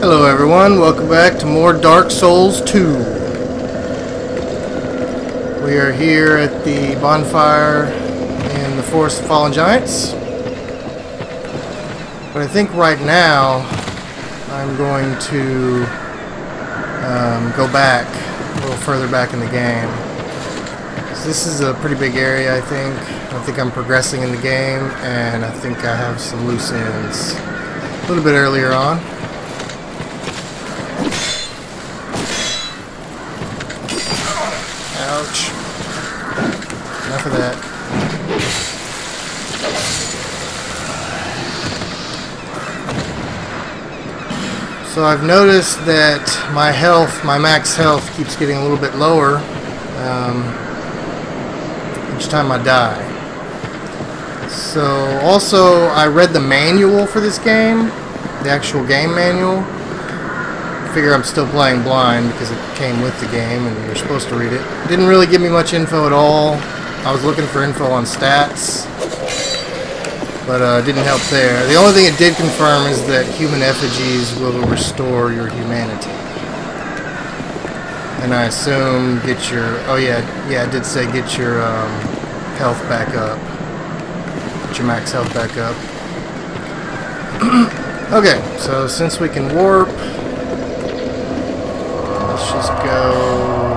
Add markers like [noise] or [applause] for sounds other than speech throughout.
Hello everyone, welcome back to more Dark Souls 2. We are here at the bonfire in the Forest of Fallen Giants. But I think right now I'm going to um, go back, a little further back in the game. So this is a pretty big area I think. I think I'm progressing in the game and I think I have some loose ends a little bit earlier on. Ouch. Enough of that. So I've noticed that my health, my max health, keeps getting a little bit lower um, each time I die. So also I read the manual for this game, the actual game manual. I figure I'm still playing blind because it came with the game and you're supposed to read it. it. Didn't really give me much info at all. I was looking for info on stats, but uh, didn't help there. The only thing it did confirm is that human effigies will restore your humanity. And I assume get your, oh yeah, yeah, it did say get your um, health back up. Get your max health back up. [clears throat] okay, so since we can warp, let's just go.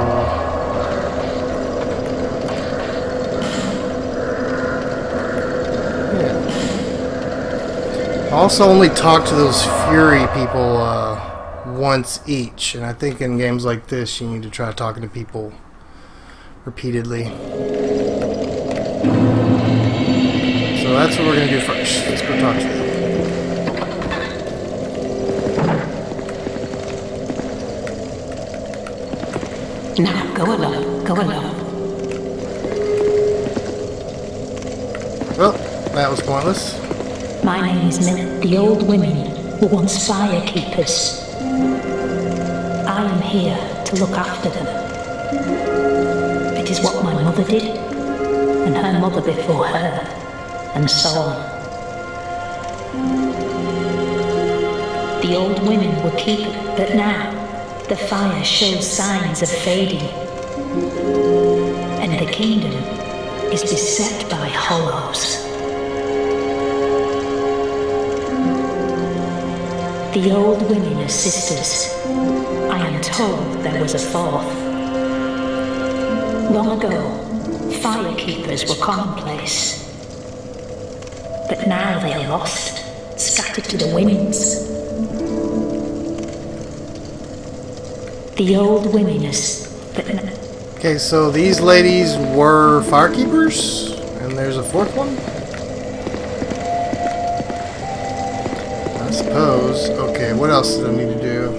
Yeah. I also only talk to those Fury people uh, once each, and I think in games like this you need to try talking to people repeatedly. So that's what we're going to do first. Let's go talk to them. Now, go along, go along. Well, that was pointless. My name is Milibeth. The old women were once fire keepers. I am here to look after them. It is what my mother did, and her mother before her, and so on. The old women were keeping, but now the fire shows signs of fading, and the kingdom is beset by hollows. The old women are sisters. I am told there was a fourth. Long ago, firekeepers were commonplace. But now they are lost, scattered to the winds. The old women n- Okay, so these ladies were firekeepers, and there's a fourth one? What else do I need to do?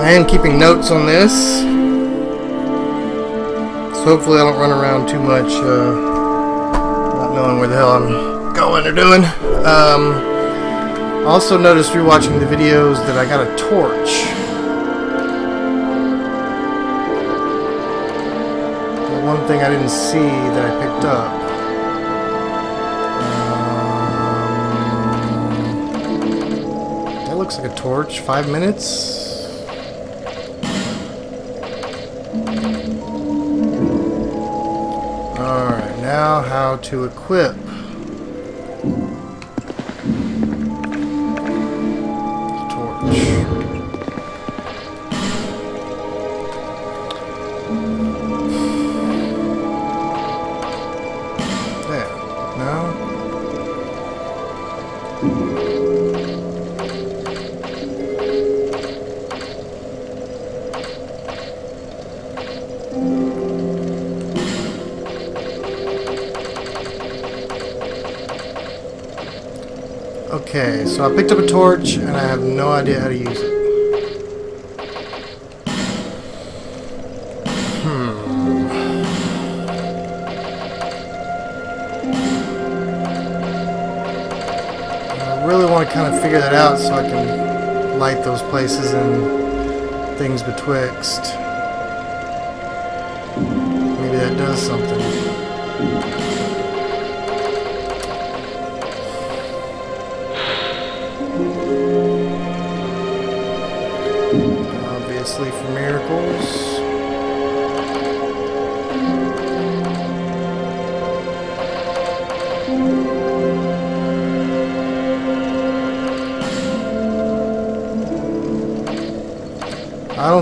I am keeping notes on this. So hopefully I don't run around too much, uh, not knowing where the hell I'm going or doing. Um, also noticed rewatching the videos that I got a torch. The one thing I didn't see that I picked up. That looks like a torch. Five minutes. Alright, now how to equip. Okay, so I picked up a torch and I have no idea how to use it. Hmm. I really want to kind of figure that out so I can light those places and things betwixt. Maybe that does something.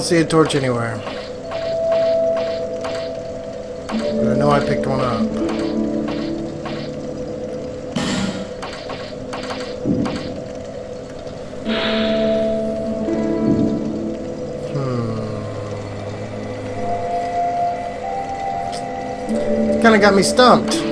Don't see a torch anywhere. But I know I picked one up. Hmm. Kinda got me stumped.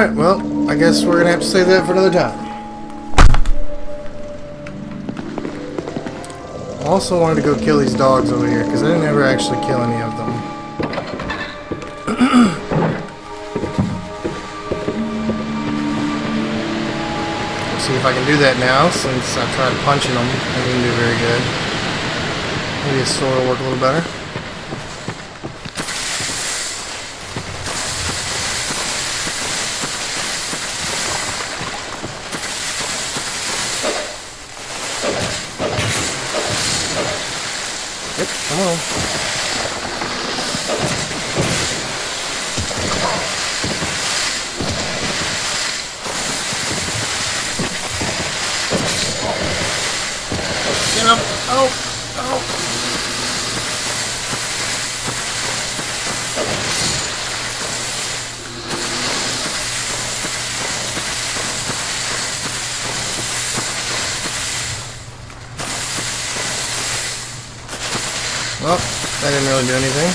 Alright, well, I guess we're gonna have to save that for another time. Also wanted to go kill these dogs over here, because I didn't ever actually kill any of them. See if I can do that now, since I tried punching them. I didn't do very good. Maybe a sword will work a little better. Yep, come on. Get up! Oh! Oh! Well, that didn't really do anything.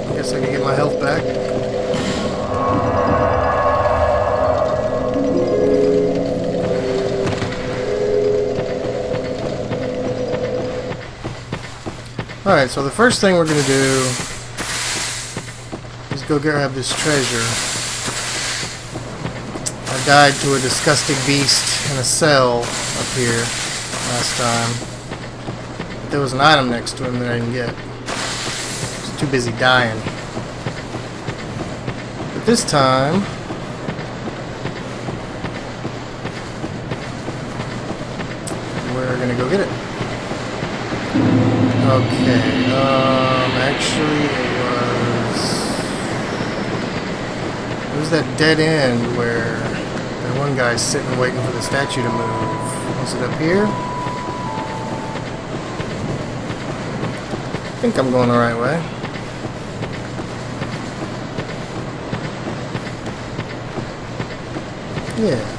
I guess I can get my health back. Alright, so the first thing we're going to do is go grab this treasure. I died to a disgusting beast in a cell up here last time. But there was an item next to him that I didn't get. I was too busy dying. But this time, we're gonna go get it. Okay, um, actually it was... It was that dead end where that one guy's sitting waiting for the statue to move. Was it up here? I think I'm going the right way. Yeah.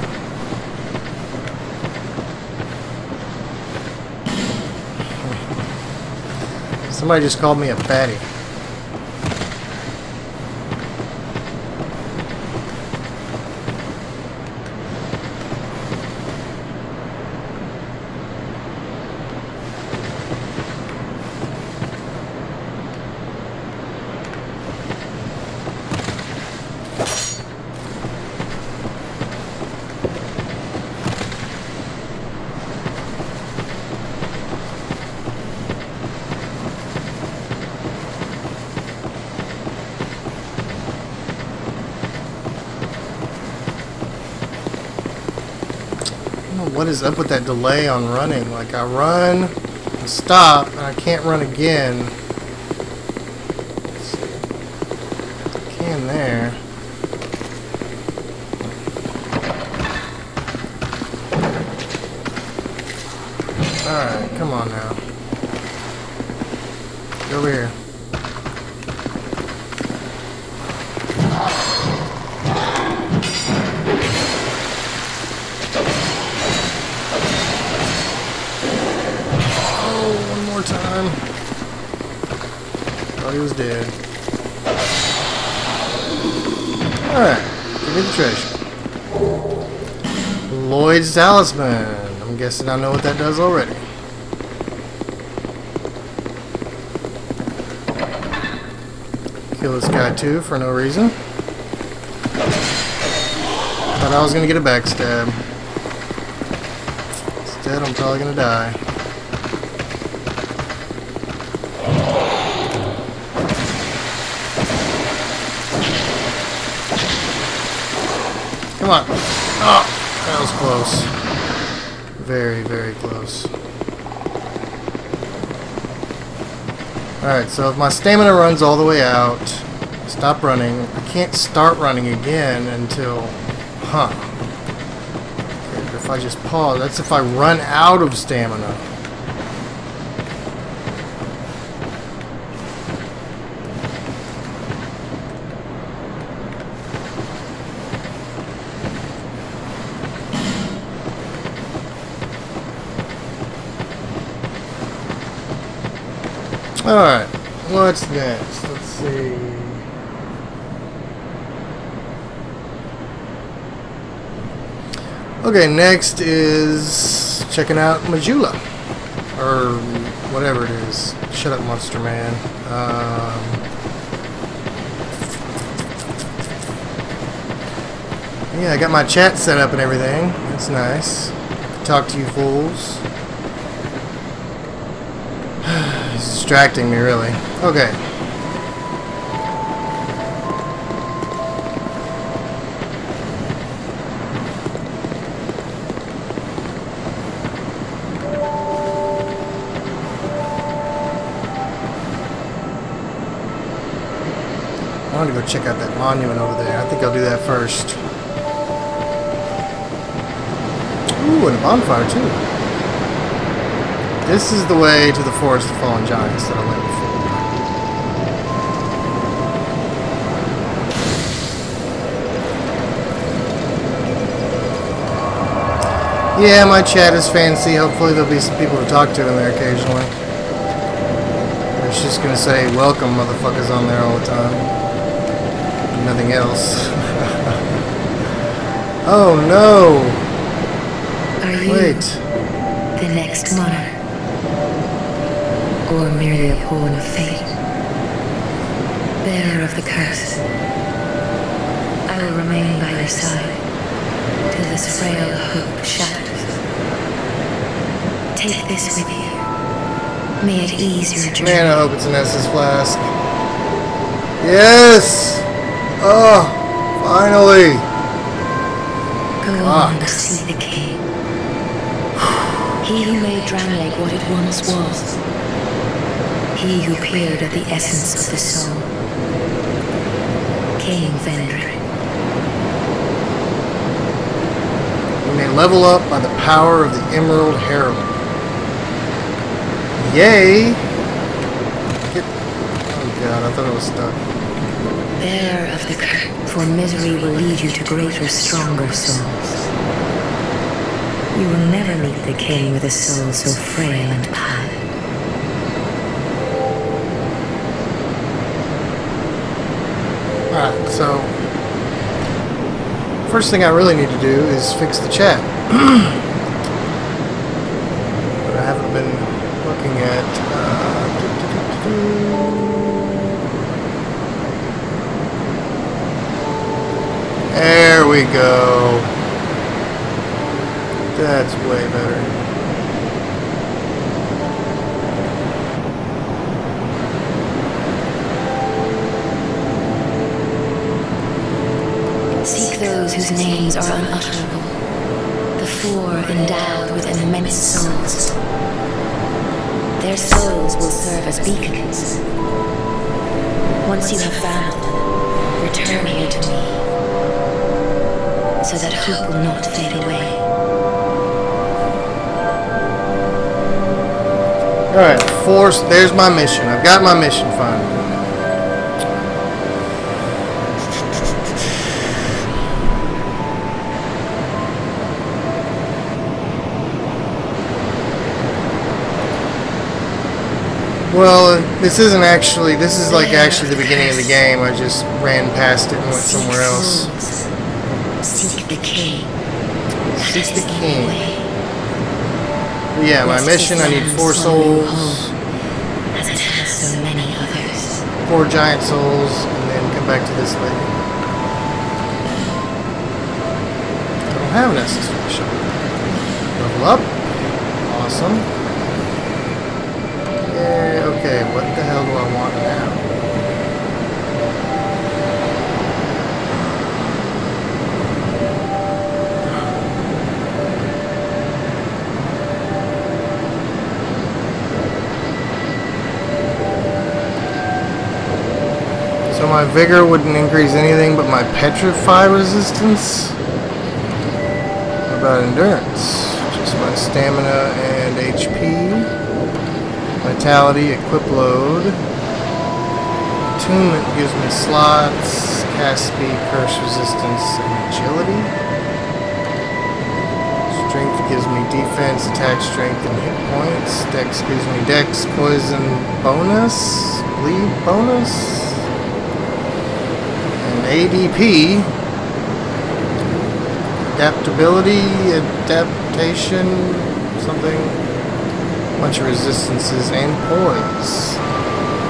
Somebody just called me a fatty. Is up with that delay on running. Like I run, I stop, and I can't run again. One. Thought he was dead. Alright, give me the treasure. Lloyd's Talisman. I'm guessing I know what that does already. Kill this guy too for no reason. Thought I was gonna get a backstab. Instead, I'm probably gonna die. Come on. Oh, that was close. Very, very close. Alright, so if my stamina runs all the way out, stop running. I can't start running again until... Huh. If I just pause, that's if I run out of stamina. Alright, what's next? Let's see. Okay, next is checking out Majula. Or whatever it is. Shut up, Monster Man. Um, yeah, I got my chat set up and everything. That's nice. Talk to you fools. Distracting me, really. Okay. I want to go check out that monument over there. I think I'll do that first. Ooh, and a bonfire, too. This is the way to the Forest of Fallen Giants that I went before. Yeah, my chat is fancy. Hopefully there'll be some people to talk to in there occasionally. It's just gonna say, welcome motherfuckers on there all the time. Nothing else. [laughs] oh no! Are you Wait. the next monarch? Or merely a pawn of fate? Bearer of the curse. I will remain by your side till this frail hope shatters. Take this with you. May it ease your journey. Man, I hope it's an Estus flask. Yes! Oh, finally! Go on to see the king. He who made Drangleic what it once was. He who peered at the essence of the soul. King Vendrick. We may level up by the power of the Emerald Herald. Yay! Get. Oh god, I thought I was stuck. Bearer of the curse, for misery will lead you to greater, stronger souls. You will never meet the king with a soul so frail and pallid. Alright, so. First thing I really need to do is fix the chat. [clears throat] but I haven't been looking at. Uh, there we go. That's way better. Seek those wose whose names are unutterable. The four endowed with immense souls. Their souls will serve as beacons. Once you have found return here to me, so that hope will not fade away. Alright, force. There's my mission. I've got my mission finally. Well, this isn't actually, this is like actually the beginning of the game. I just ran past it and went somewhere else. Seek the king. Seek the king. Yeah, my mission, I need four souls, As it so many others. four giant souls, and then come back to this lady. I don't have an Estus for the shop. Level up. Awesome. Okay, what the hell do I want now? So my vigor wouldn't increase anything but my petrify resistance? What about endurance? Just my stamina and HP. Vitality, equip load. Attunement gives me slots, cast speed, curse resistance, and agility. Strength gives me defense, attack strength, and hit points. Dex gives me dex, poison bonus, bleed bonus, and ADP. Adaptability, adaptation, something. Bunch of resistances and poise.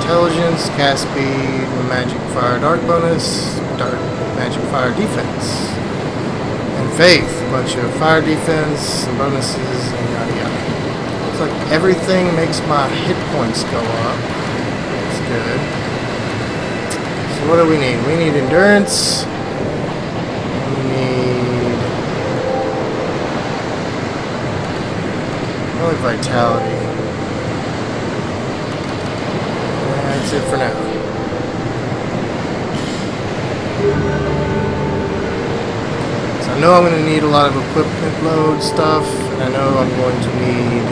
Intelligence, cast speed, magic fire dark bonus, dark magic fire defense. And faith, a bunch of fire defense and bonuses and yada yada. Looks like everything makes my hit points go up. That's good. So what do we need? We need endurance. We need probably vitality. That's it for now. So I know I'm going to need a lot of equipment load stuff, and I know I'm going to need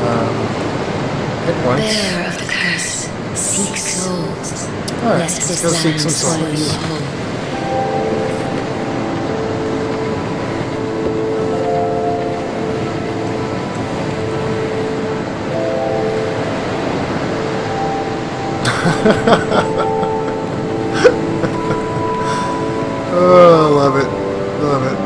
um, hit points. Bearer of the curse, seek souls. Alright, let's go seek some souls. Oh, love it. Love it.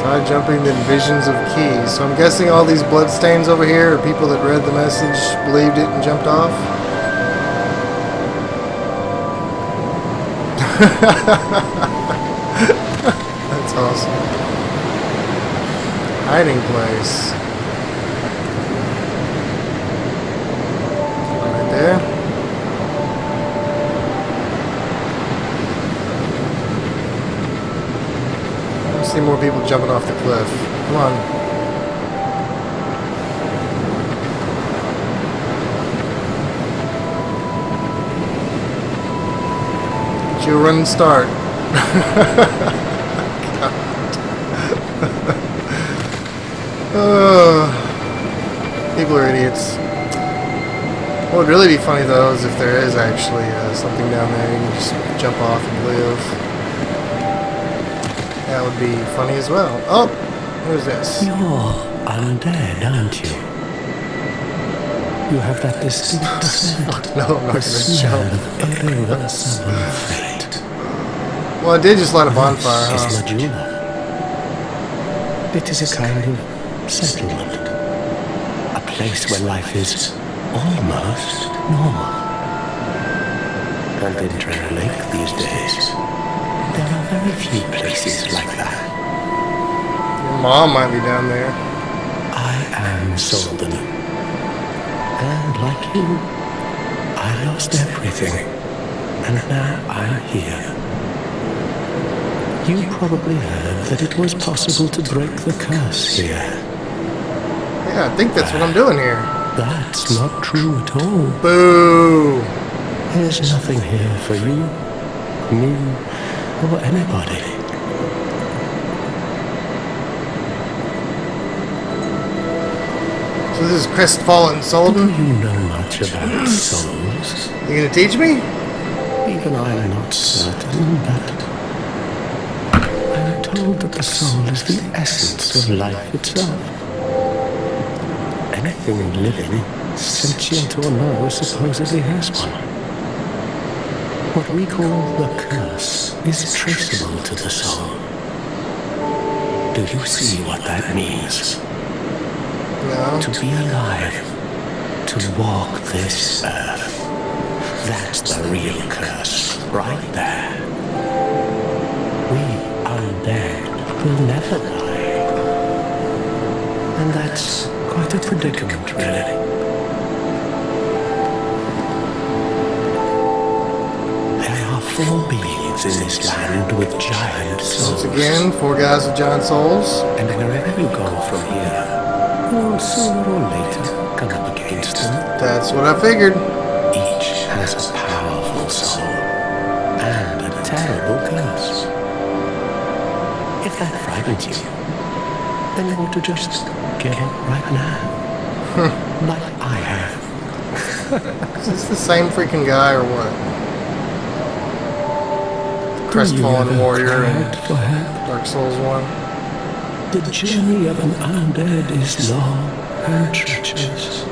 Try jumping the visions of keys. So I'm guessing all these bloodstains over here are people that read the message, believed it, and jumped off. [laughs] That's awesome. Hiding place. Right there. I see more people jumping off the cliff. Come on. Get you a running start. [laughs] oh, [laughs] people are idiots. What would really be funny though is if there is actually uh, something down there you can just jump off and live. That would be funny as well. Oh, who's this? You're undead, aren't you? You have that distinct [laughs] scent. No, I'm not gonna smell jump. of irreversible fate. Well, I did just light a bonfire, This is huh? Majula. It is a kind of settlement. A place where life is almost normal. And in Lake these days, there are very few places like that. Your mom might be down there. I am Solden. And like you, I lost everything. And now I'm here. You probably heard that it was possible to break the curse here. Yeah, I think that's what I'm doing here. That's not true at all. Boo! There's nothing here for you, me, or anybody. So this is Crestfallen Do you know much about souls? You gonna teach me? Even I'm not certain, but I'm told that the soul is the essence of life itself. Anything living, sentient or no, supposedly has one. What we call the curse is traceable to the soul. Do you see what that means? No. To be alive, to walk this earth. That's the real curse, right there. We undead will never die. And that's quite a predicament, really. Four beings in this land with giant Once souls. again, four guys with giant souls. And wherever you go from here, you'll sooner or later come up against them. That's what I figured. Each has a powerful soul and a terrible curse. If that frightens you, then you ought to just give up right now. [laughs] like I have. Is this the same freaking guy or what? Crestfallen You Warrior and? Dark Souls 1. The journey of an undead is long and treacherous.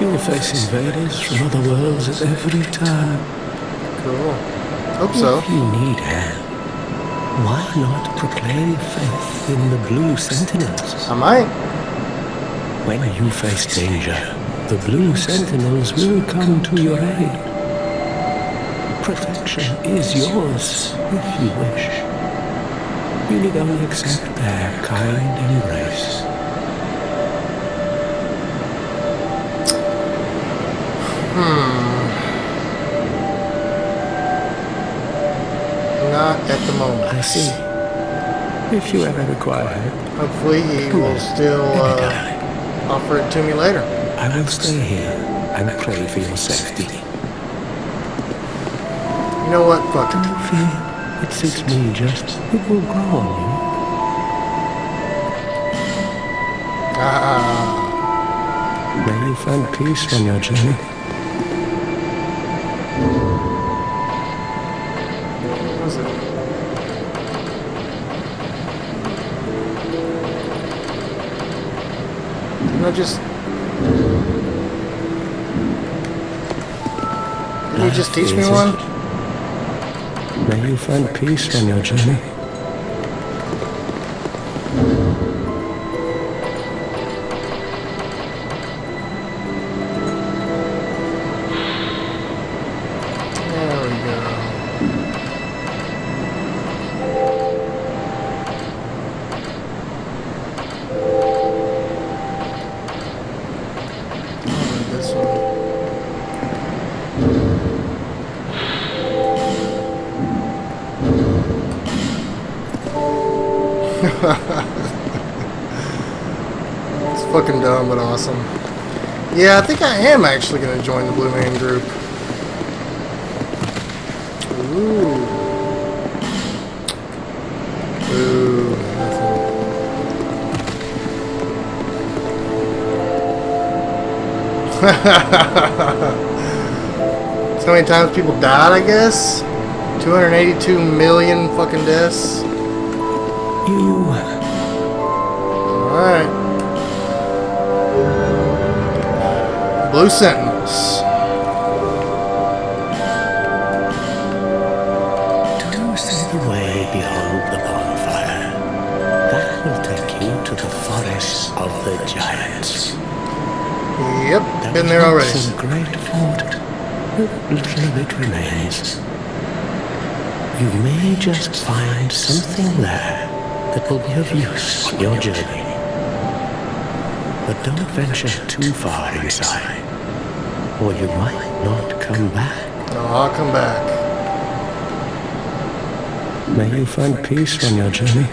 You'll face invaders from other worlds at every turn. Cool. Hope so. If you need help, why not proclaim faith in the Blue Sentinels? I might. When you face danger, the Blue Sentinels will come to your aid. Protection is yours if you wish. You need only accept their kind embrace. Hmm. Not at the moment. I see. If you ever require help, Hopefully he will still uh, offer it to me later. I will stay here and pray for your safety. You know what? Fuck it. Fear. It suits me just. It will grow on you. Ah, May you find peace on your journey. what was it? Didn't I just... Didn't you just teach me one? May you find peace on your journey. Yeah, I think I am actually going to join the Blue Man Group. Ooh. Ooh, nothing. [laughs] How many times people died, I guess? 282 million fucking deaths. You. Alright. Blue Sentinels. Do see the way beyond the bonfire. That will take you to the forest of the giants. Yep, been there already. A great fort, but little of it remains. You may just find something there that will be of use on your journey. But don't venture too far inside, or you might not come back. No, I'll come back. May you find peace on your journey.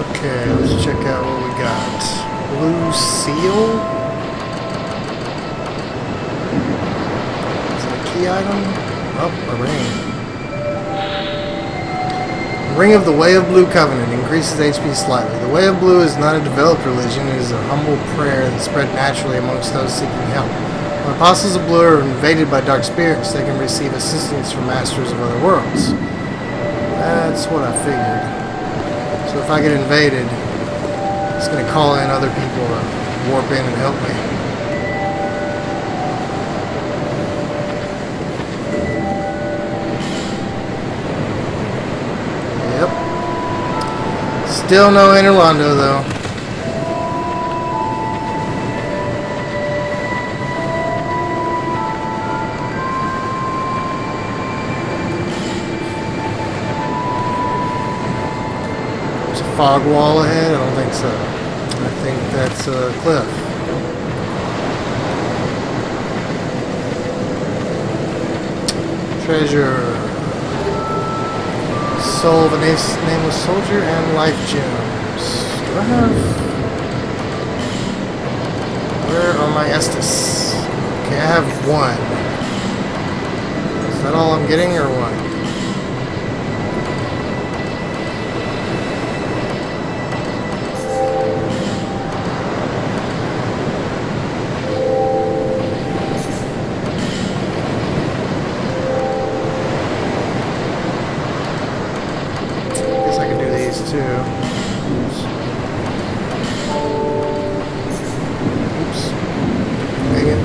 Okay, let's check out what we got. Blue seal? Is it a key item? Oh, a ring. Ring of the Way of Blue Covenant increases HP slightly. The Way of Blue is not a developed religion, it is a humble prayer that spread naturally amongst those seeking help. When apostles of Blue are invaded by dark spirits, they can receive assistance from masters of other worlds. That's what I figured. So if I get invaded, it's going to call in other people to warp in and help me. Yep. Still no Interlando though. There's a fog wall ahead? I don't think so. I think that's a cliff. Treasure. Soul of a Nameless Soldier and Life Gems. Do I have... Where are my Estus? Okay, I have one. Is that all I'm getting or what? Guess I can do these too. Oops. Oops. Dang it.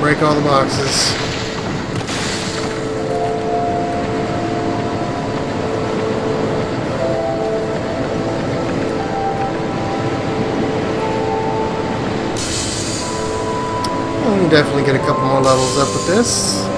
Break all the boxes. Can definitely get a couple more levels up with this.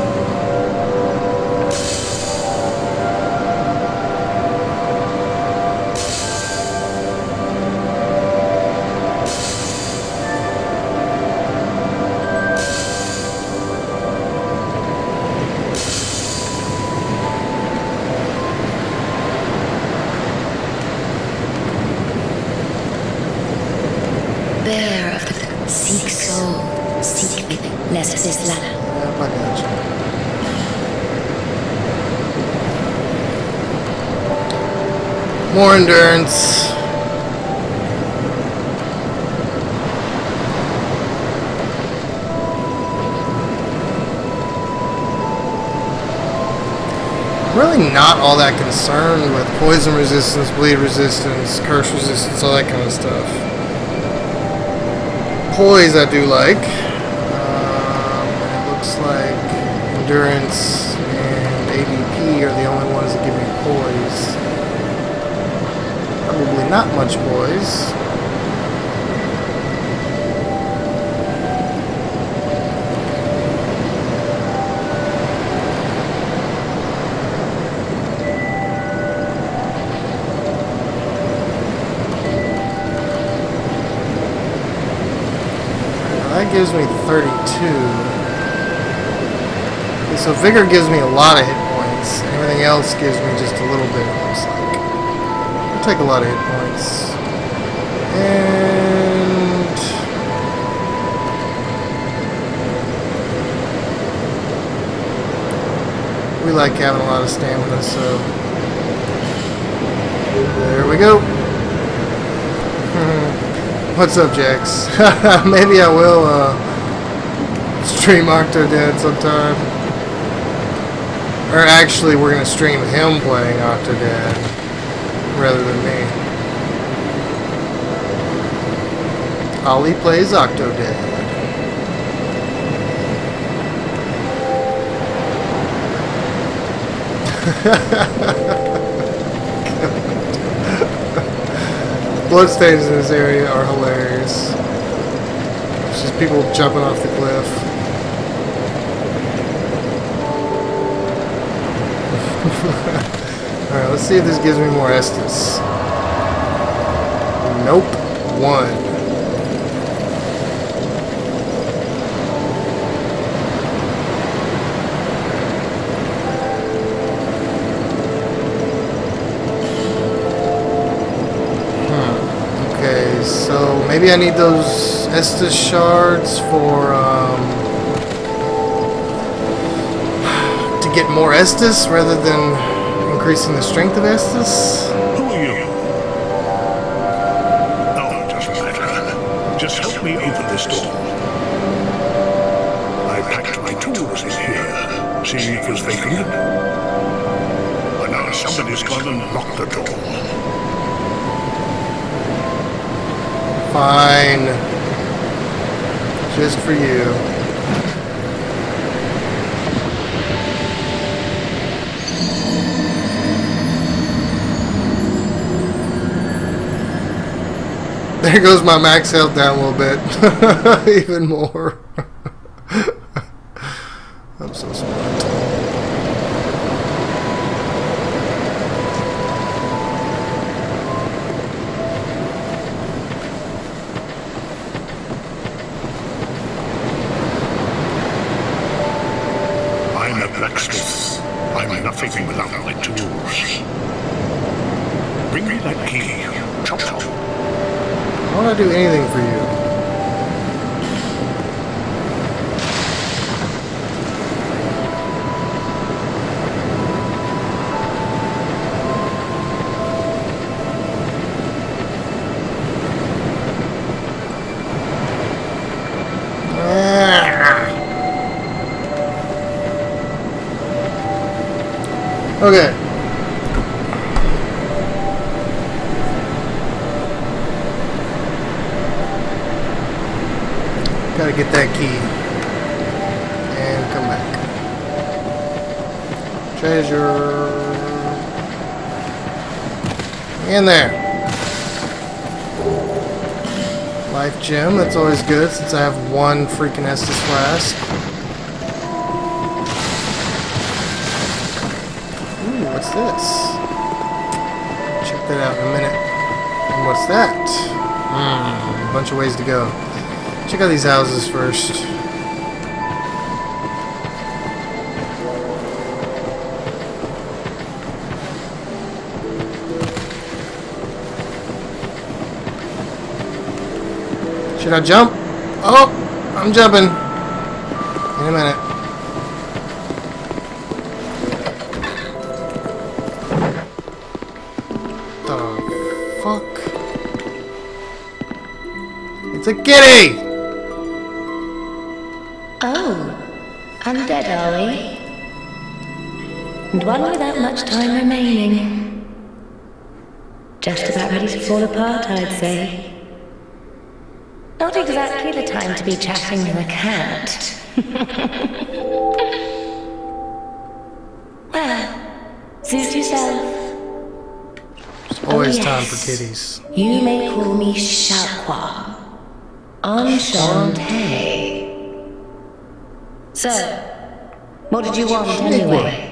Really not all that concerned with poison resistance, bleed resistance, curse resistance, all that kind of stuff. Poise I do like. Um, it looks like endurance and ADP are the only ones that give me poise. Probably not much poise. That gives me 32. Okay, so Vigor gives me a lot of hit points. Everything else gives me just a little bit, take a lot of hit points. And... We like having a lot of stamina, so... There we go. [laughs] What's up, Jax? [laughs] Maybe I will uh, stream Octodad sometime. Or actually, we're going to stream him playing Octodad rather than me. Ollie plays Octodad. [laughs] Bloodstains in this area are hilarious. It's just people jumping off the cliff. [laughs] Alright, let's see if this gives me more Estus. Nope. One. Hmm. Okay, so maybe I need those Estus shards for, um, [sighs] to get more Estus rather than increasing the strength of Estus? Who are you? Oh, it doesn't matter. Just help me open this door. I packed my tools in here, seeing it was vacant. But now somebody's gone and locked the door. Fine. Just for you. There goes my max health down a little bit. [laughs] Even more. I'm so smart. I'm a blacksmith. I'm nothing without my tools. Bring me that key. Chop chop. Why would I do anything for you? Ah. Okay. Gotta get that key. And come back. Treasure. In there. Life gem, that's always good since I have one freaking Estus flask. Ooh, what's this? Check that out in a minute. And what's that? Hmm, a bunch of ways to go. Check out these houses first. Should I jump? Oh, I'm jumping. In a minute. The fuck? It's a kitty! Oh, undead are we? And one without much time remaining. Just about ready to fall apart, I'd say. Not exactly the time to be chatting with a cat. [laughs] well, suit yourself. There's always Oh, time for yes. kitties. You may call me Shalquoir. Enchanté. So, what did you want anyway?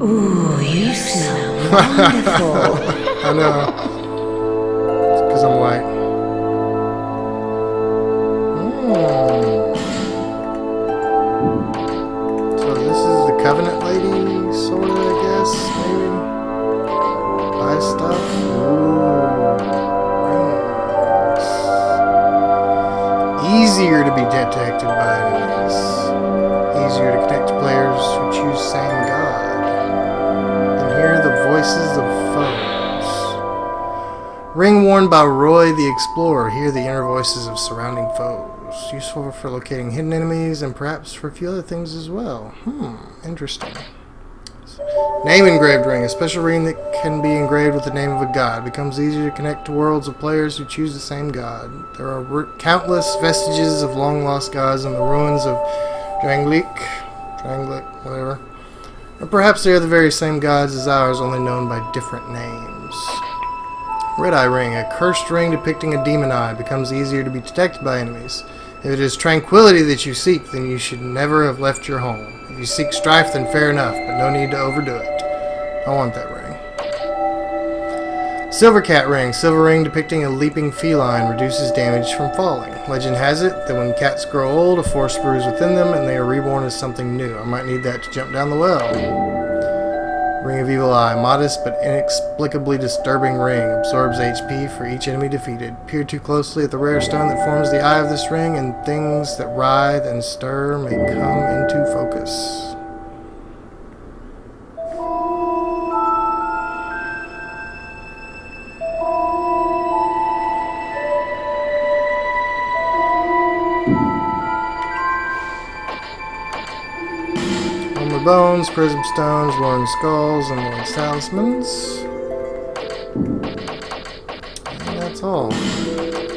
Ooh, you smell [laughs] wonderful. [laughs] I know. Because I'm white. Useful for locating hidden enemies and perhaps for a few other things as well. Hmm, interesting. Name engraved ring, a special ring that can be engraved with the name of a god. Becomes easier to connect to worlds of players who choose the same god. There are countless vestiges of long lost gods in the ruins of Drangleic, Drangleic, whatever. Or perhaps they are the very same gods as ours, only known by different names. Red Eye Ring, a cursed ring depicting a demon eye, becomes easier to be detected by enemies. If it is tranquility that you seek, then you should never have left your home. If you seek strife, then fair enough, but no need to overdo it. I want that ring. Silver Cat Ring. Silver ring depicting a leaping feline reduces damage from falling. Legend has it that when cats grow old, a force brews within them and they are reborn as something new. I might need that to jump down the well. Ring of Evil Eye. Modest but inexplicably disturbing ring. Absorbs HP for each enemy defeated. Peer too closely at the rare stone that forms the eye of this ring, and things that writhe and stir may come into focus. Bones, Prism Stones, Lorn Skulls, and Lorn Talismans. And that's all.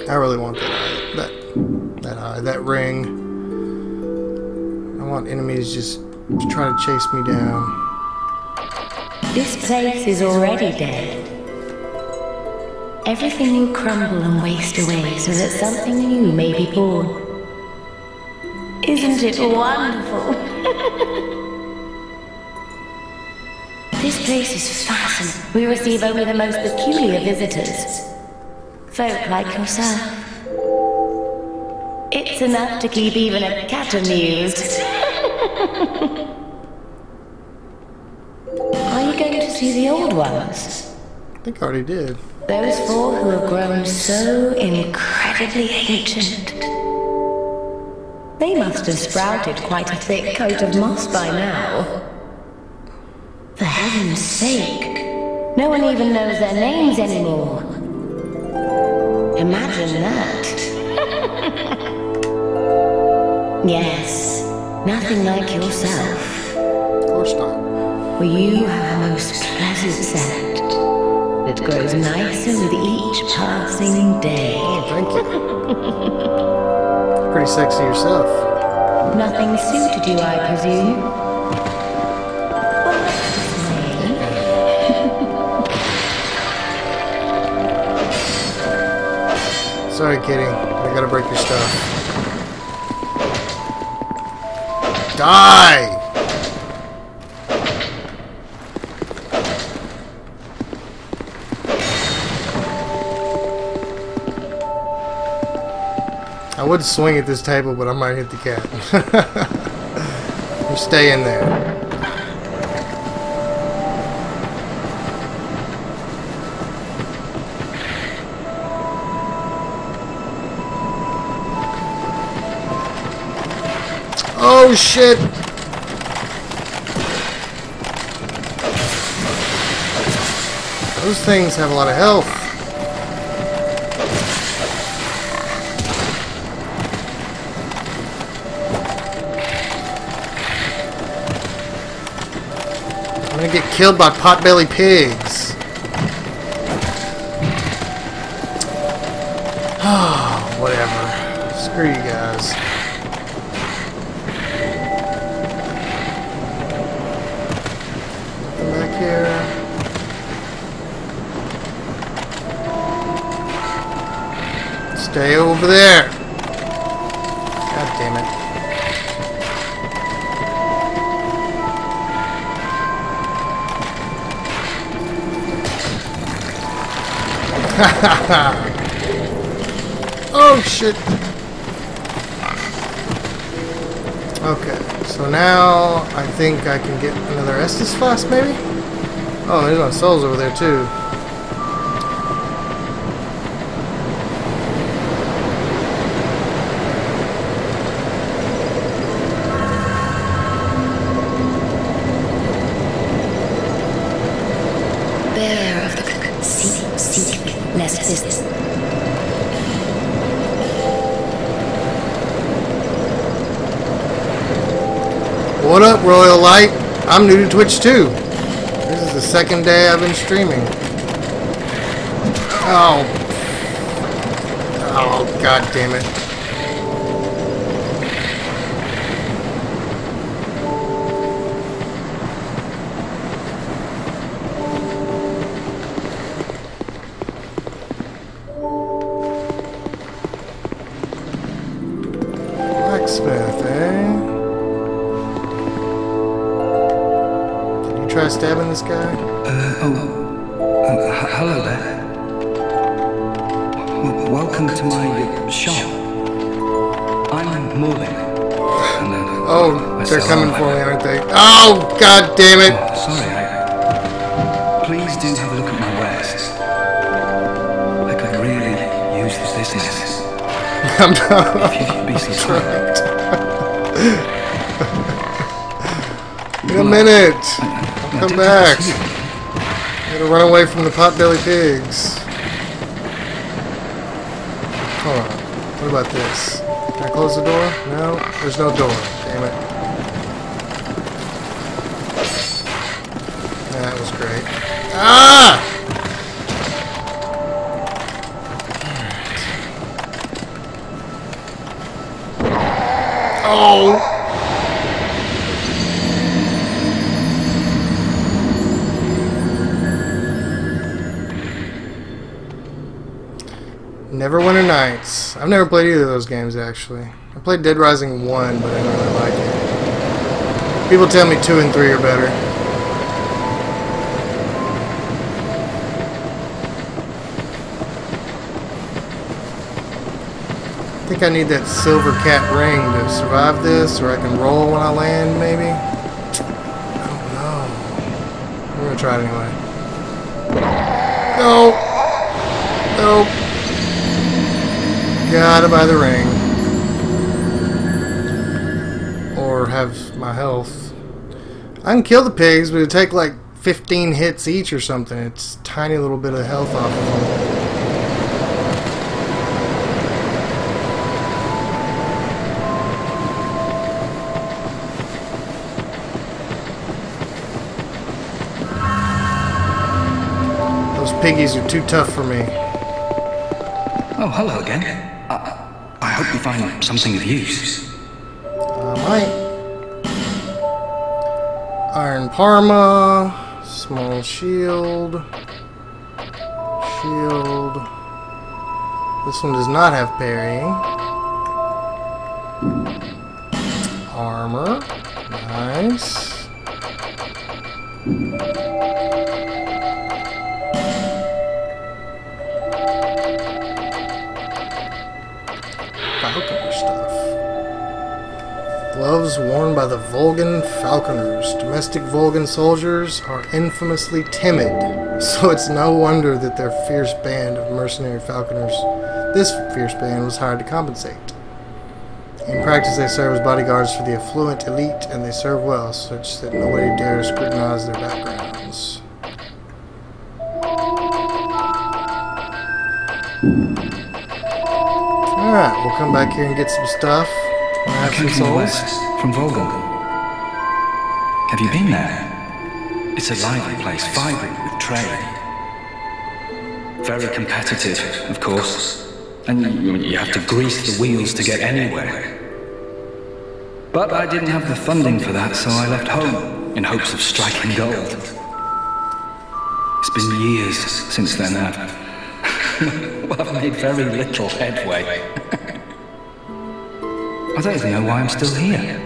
I really want that eye. that that eye, that ring. I want enemies just to try to chase me down. This place is already dead. Everything will crumble and waste away so that something new may be born. Isn't it wonderful? Place is fascinating. We receive only the most peculiar visitors. Folk like yourself. It's enough to keep even a cat amused. [laughs] Are you going to see the old ones? I think I already did. Those four who have grown so incredibly ancient. They must have sprouted quite a thick coat of moss by now. For heaven's sake, no one even knows their names anymore. Imagine that. [laughs] yes, nothing like yourself. Of course not. For you have a most pleasant scent that grows nicer with each passing day. Oh, thank you. Pretty sexy yourself. Nothing suited you, I presume. Sorry, kitty. I gotta break your stuff. Die! I would swing at this table, but I might hit the cat. [laughs] stay in there. Oh shit! Those things have a lot of health. I'm gonna get killed by potbelly pigs. Stay over there. God damn it. [laughs] oh shit. Okay, so now I think I can get another Estus Flask maybe? Oh, there's no souls over there too. Bearer of the c- seek, seek, lest this. What up, Royal Light? I'm new to Twitch too. This is the second day I've been streaming. Oh. Oh, god damn it. Hello there. W- welcome to my shop. I'm Maughlin. Uh, Oh, they're coming for me, aren't they? Oh, god damn it! Oh, sorry, I... Please do have a look at my wares. I could really use the business. [laughs] I'm not. If you'd be so. In a minute! I Come back. Gotta run away from the potbelly pigs. Hold on. What about this? Can I close the door? No? There's no door. Damn it. That was great. Ah! Oh! I've never played either of those games actually. I played Dead Rising 1, but I didn't really like it. People tell me 2 and 3 are better. I think I need that silver cat ring to survive this, or I can roll when I land, maybe? I don't know. We're gonna try it anyway. No! Nope. Gotta buy the ring. Or have my health. I can kill the pigs, but it'd take like 15 hits each or something. It's tiny little bit of health off of them. Those piggies are too tough for me. Oh, hello again. I, I hope you find something of use. I might. Iron Parma, small shield, shield. This one does not have parrying. Armor, nice. Gloves worn by the Volgen falconers. Domestic Volgen soldiers are infamously timid, so it's no wonder that their fierce band of mercenary falconers, this fierce band, was hired to compensate. In practice, they serve as bodyguards for the affluent elite, and they serve well, such that nobody dares scrutinize their backgrounds. Alright, we'll come back here and get some stuff. I came from the west, from Volga. Have you been there? It's a lively place, vibrant with trade. Very competitive, of course. And you, you have to grease the wheels to get anywhere. But I didn't have the funding for that, so I left home in hopes of striking gold. It's been years since then, I've, [laughs] well, I've made very little headway. [laughs] I don't even know why I'm still here.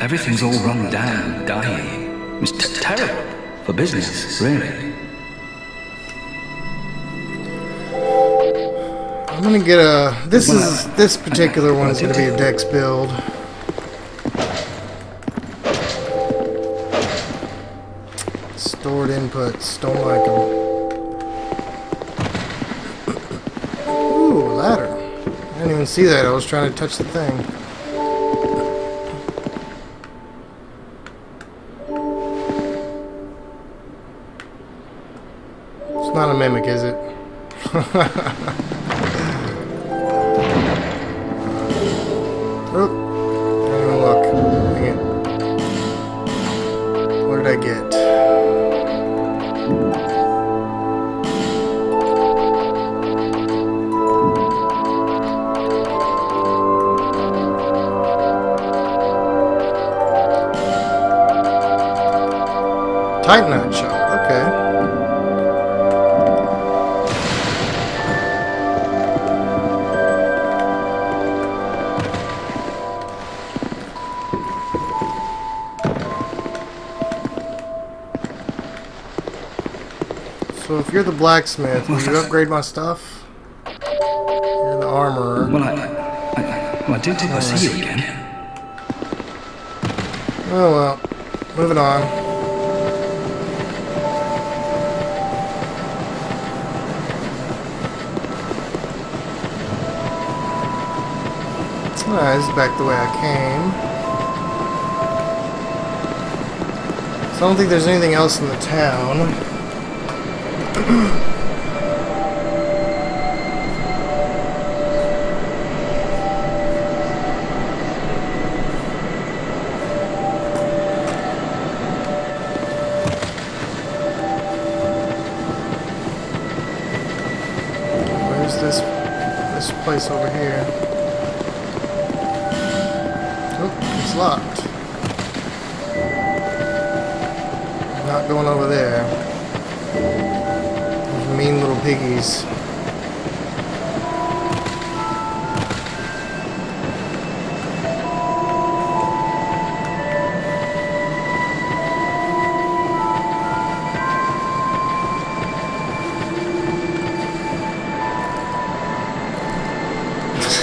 Everything's all run down dying. It's t- terrible for business, really. I'm gonna get a. This is this particular one is gonna be a Dex build. Stored inputs. Don't like them. Even see that. I was trying to touch the thing. It's not a mimic, is it? [laughs] if you're the blacksmith, will you upgrade my stuff? You're the armorer. Well, I, I, well, I do hope I see you again. Oh well. Moving on. Alright, this is back the way I came. So I don't think there's anything else in the town. Ugh. [clears throat]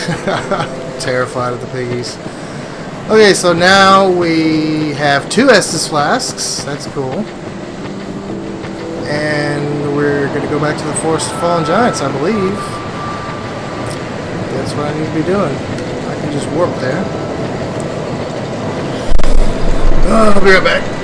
[laughs] Terrified of the piggies. Okay, so now we have two Estus flasks. That's cool. And we're going to go back to the Forest of Fallen Giants, I believe. That's what I need to be doing. I can just warp there. Oh, I'll be right back.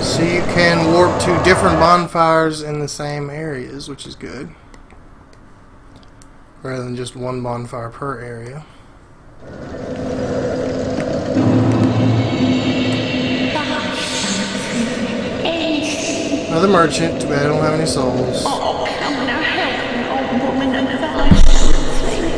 So you can warp to different bonfires in the same areas, which is good. Rather than just one bonfire per area. Another merchant, too bad I don't have any souls. Oh, come now, help me, old woman, and buy something.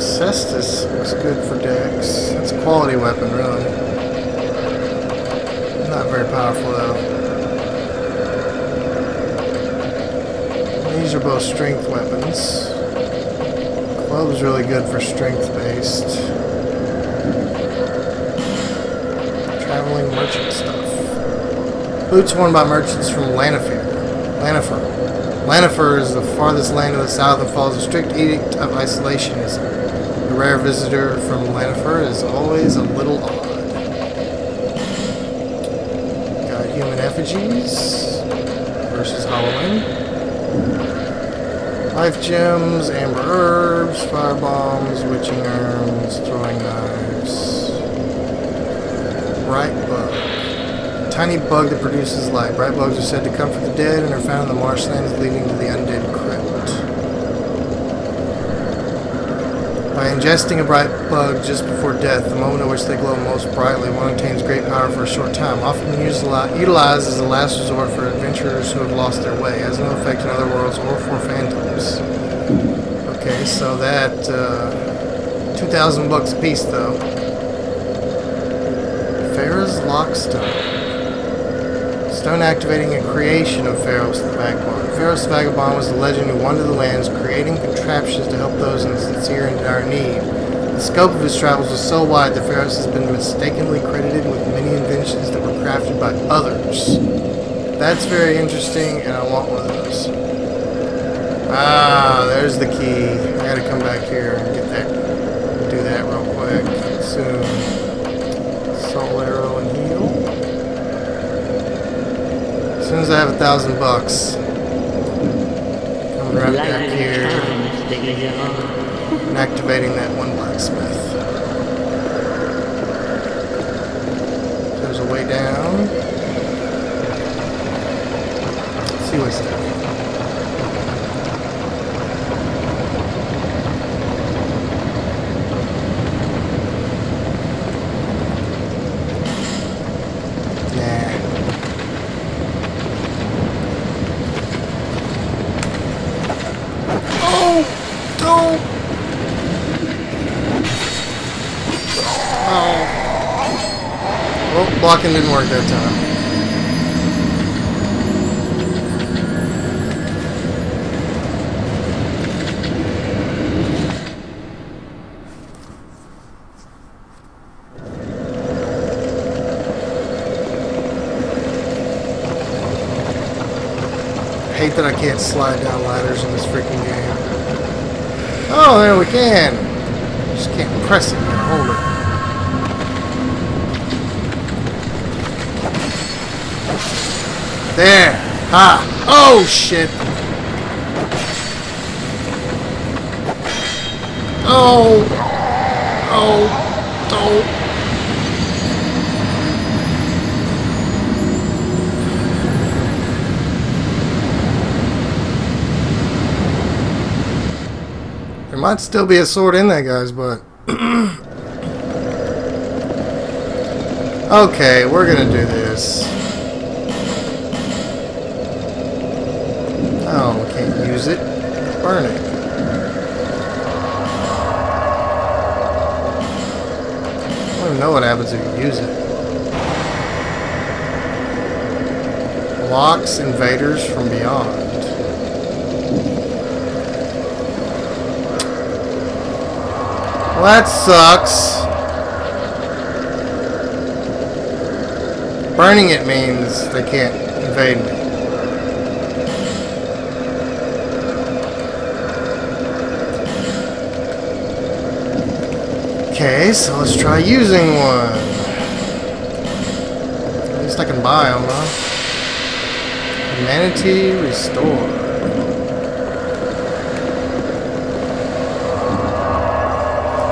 Cestus looks good for Dex. That's a quality weapon, really. Not very powerful, though. These are both strength weapons. Club's really good for strength-based. Traveling merchant stuff. Boots worn by merchants from Lanafir. Lanafir. Lanafir is the farthest land of the south and follows a strict edict of isolationism. A rare visitor from Lanafir is always a little odd. Got human effigies versus Halloween. Life gems, amber herbs, fire bombs, witching urns, throwing knives. Bright bug. Tiny bug that produces light. Bright bugs are said to come comfort the dead and are found in the marshlands leading to the undead crypt. By ingesting a bright bug just before death, the moment at which they glow most brightly, one obtains great power for a short time, often used, utilized as a last resort for adventurers who have lost their way, has no effect in other worlds or for phantoms. Okay, so that, uh, 2,000 bucks a piece though. Pharros' Lockstone. Stone activating a creation of Pharros the Vagabond. Pharros the Vagabond was the legend who wandered the lands, creating contraptions to help those in sincere and dire need. The scope of his travels was so wide that Pharros has been mistakenly credited with many inventions that were crafted by others. That's very interesting, and I want one of those. Ah, there's the key. I gotta come back here and get that. Do that real quick. Soon. Soul As soon as I have a thousand bucks, coming right back here and activating that one blacksmith. There's a way down. Let's see what's down. Nah. Oh! Don't! Oh. Blocking didn't work that time. Hate that I can't slide down ladders in this freaking game. Oh, there we can. Just can't press it and hold it. There. Ha. Oh, shit. Oh. Oh. Oh. There might still be a sword in there, guys, but... [clears throat] okay, we're gonna do this. Oh, we can't use it. Burn it. I don't know what happens if you use it. Blocks invaders from beyond. Well, that sucks. Burning it means they can't invade me. Okay, so let's try using one. At least I can buy them, huh? Humanity restored.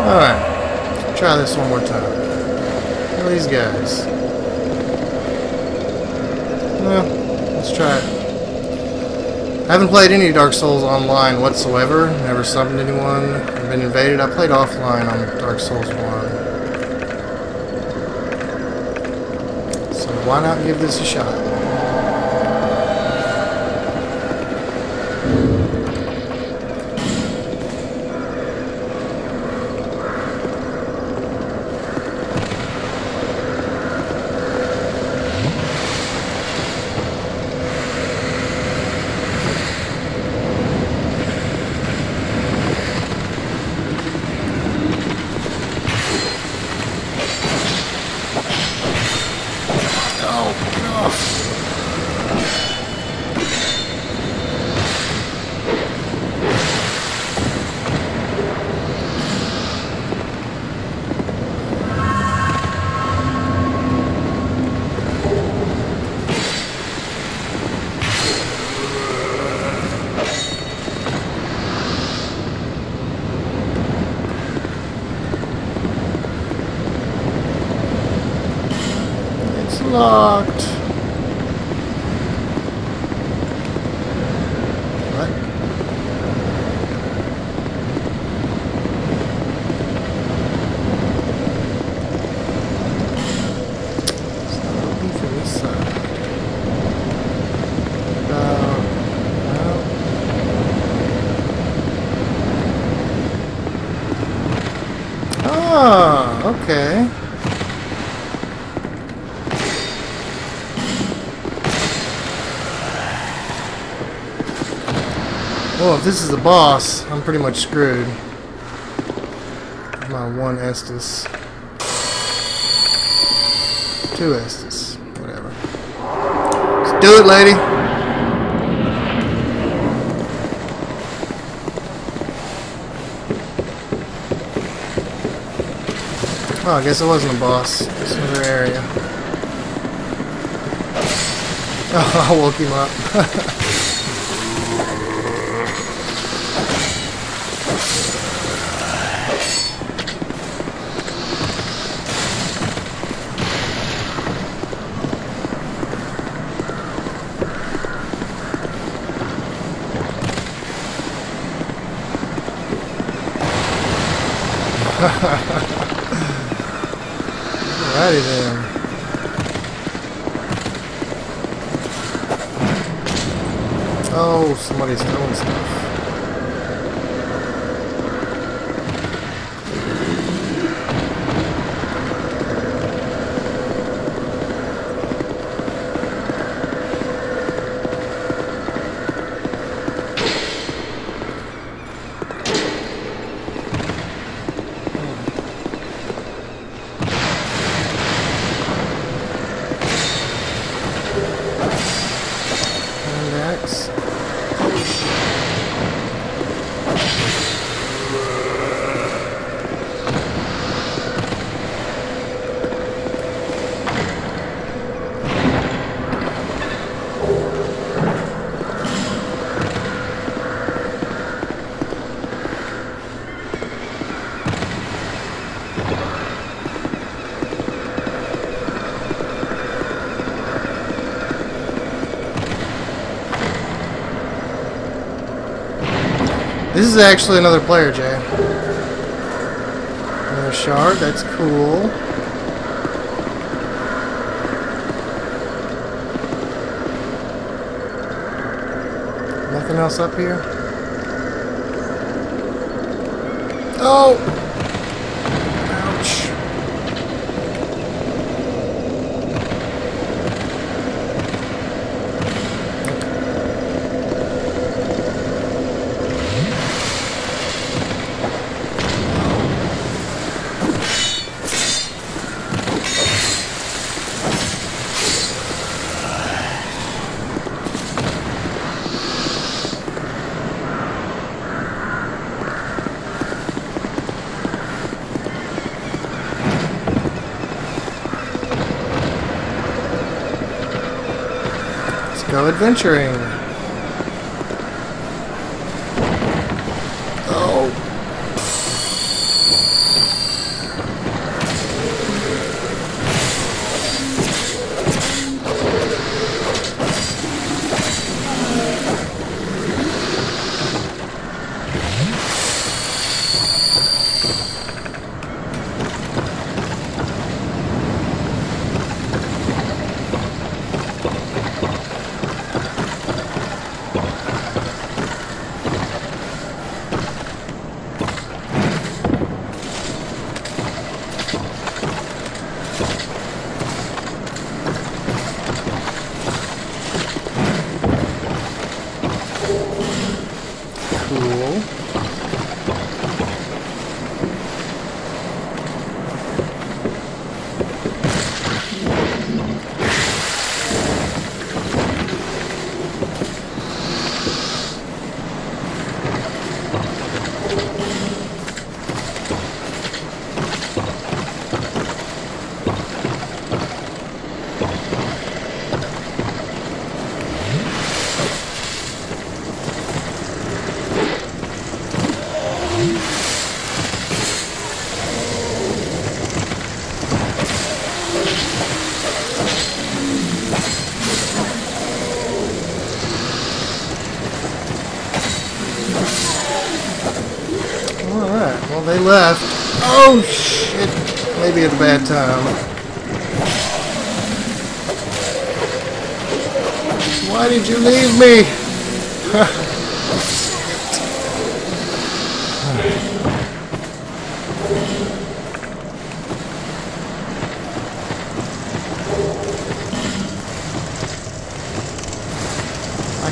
Alright, try this one more time. Look at these guys. Well, let's try it. I haven't played any Dark Souls online whatsoever. Never summoned anyone. I've been invaded. I played offline on Dark Souls 1. So why not give this a shot? Locked. What? Oh, okay. Well, if this is the boss, I'm pretty much screwed. My one Estus. Two Estus. Whatever. Let's do it, lady. Oh, I guess it wasn't a boss. It's another area. Oh, [laughs] I woke him up. [laughs] Alrighty then. Oh, somebody's throwing stuff. And is actually another player, Jay. Another shard, that's cool. Nothing else up here? Oh! Ouch. Let's go adventuring. Oh. Cool. Alright, well they left. Oh shit! Maybe at a bad time. Why did you leave me? [laughs]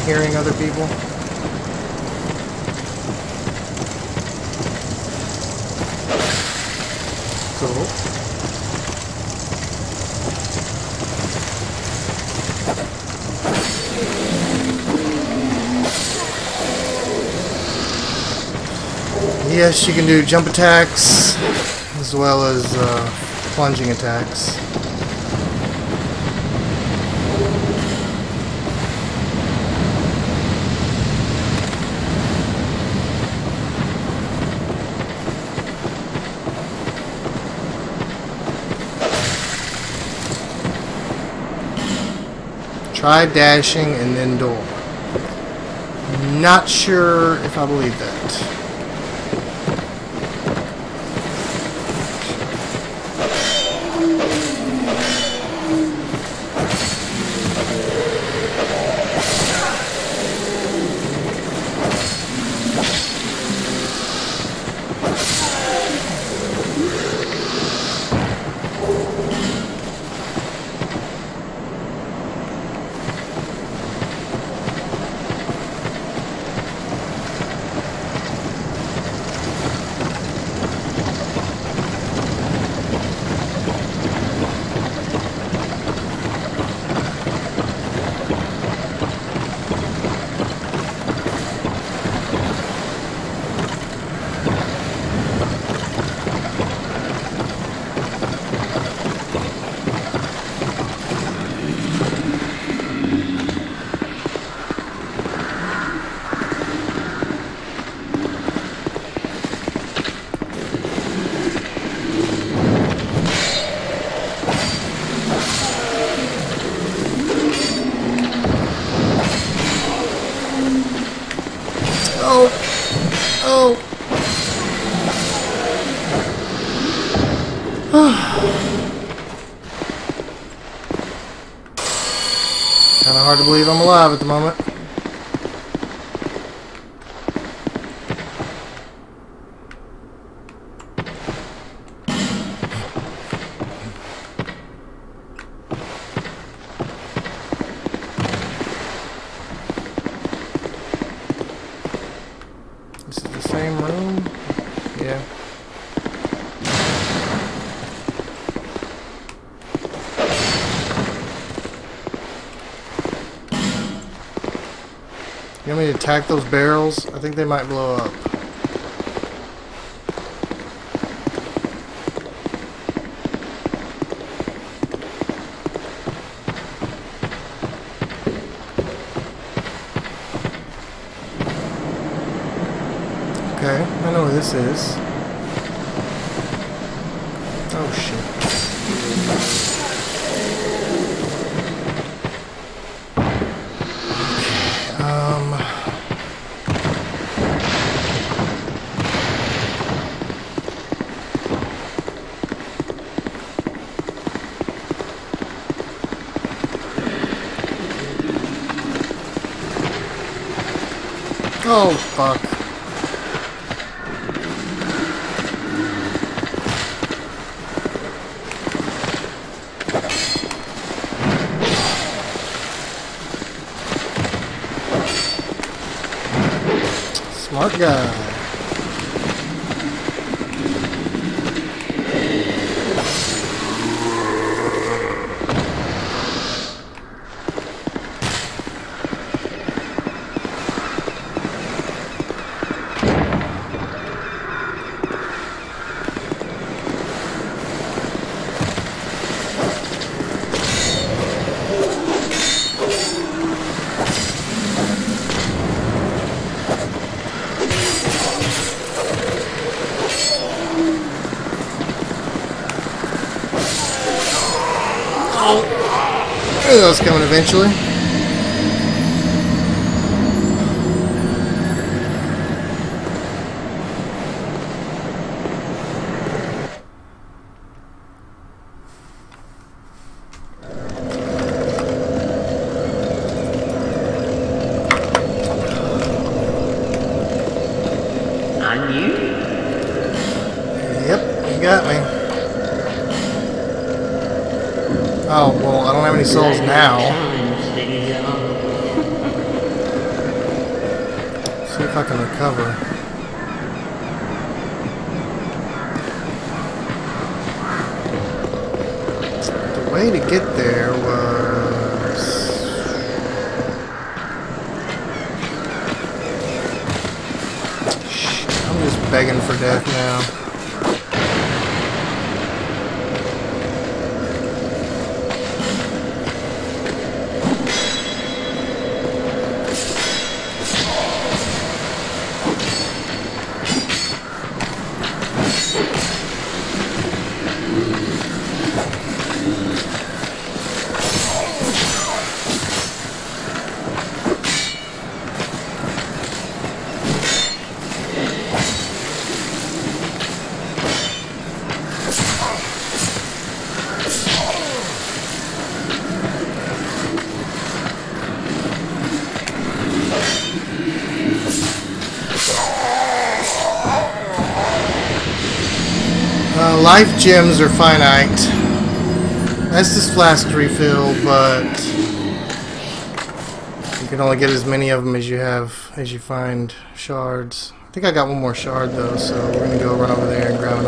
hearing other people. Cool. Yes, you can do jump attacks as well as uh, plunging attacks. Try dashing and then door. Not sure if I believe that. Think they might blow up. Okay, I know where this is. Oh shit. Um. Oh, fuck. Smart guy. I knew that was coming eventually. On you? Yep, you got me. Oh, well, I don't have any souls now. Times, Lady Dawn. See if I can recover. The way to get there was... Shit, I'm just begging for death now. Uh, life gems are finite. Estus flask refill, but you can only get as many of them as you have as you find shards. I think I got one more shard though, so we're gonna go run over there and grab